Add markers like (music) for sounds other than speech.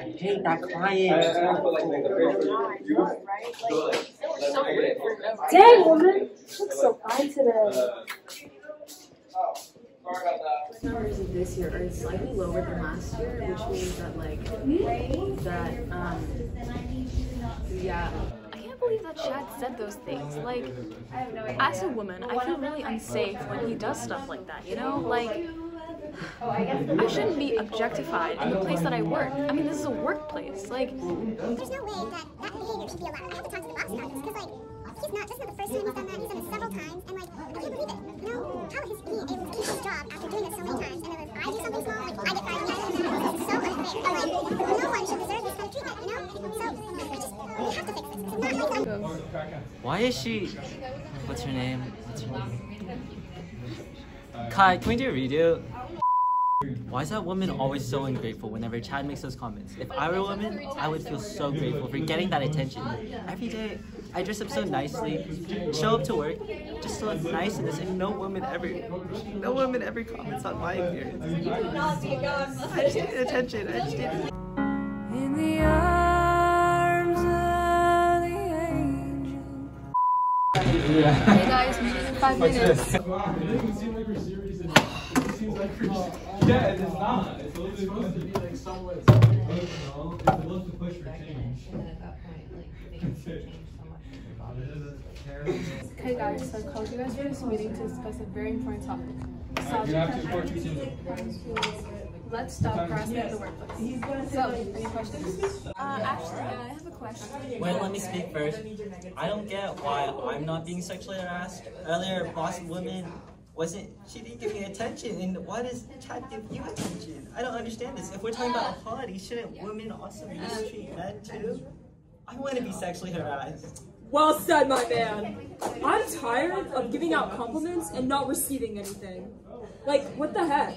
hate that client. Dang, woman! You look so fine today. numbers of this year are slightly lower than last year, which means that like that um yeah. I can't believe that Chad said those things. Like as a woman, I feel really unsafe when he does stuff like that, you know? Like I shouldn't be objectified in the place that I work. I mean, this is a workplace. Like, There's no way that that behavior should be allowed. I have to talk to the boss about this because, like, he's not. This is not the first time he's done that. He's done it several times, and like, I can't believe it. You know, how is he able to keep his job after doing this so many times? And then if I do something small, like I get fired, and it's so unfair. And, like, no one should deserve this kind of treatment. You know? So we just we have to fix this. It's not like Why is she? What's her name? What's her name? Kai, can we do a video? Why is that woman always so ungrateful whenever Chad makes those comments? If I were a woman, I would feel so grateful for getting that attention. Every day, I dress up so nicely, show up to work, just to look nice in this, and no woman ever, no woman ever comments on my appearance. I just need attention. I just need. In the arms of the angel. hey guys, meeting in five minutes. (laughs) Yeah, it's not. It's literally supposed to be like somewhat. It's supposed to push for change. Okay, guys, so I called you guys for this meeting to discuss a very important topic. You have to report to Let's stop harassment at the workplace. So, any questions? Uh, actually, I have a question. Wait, let me speak first. I don't get why I'm not being sexually harassed. Earlier, boss woman wasn't, she didn't give me attention, and why does Chad give you attention? I don't understand this. If we're talking about equality, shouldn't women also um, mistreat men too? I want to be sexually harassed. Well said, my man. I'm tired of giving out compliments and not receiving anything. Like, what the heck?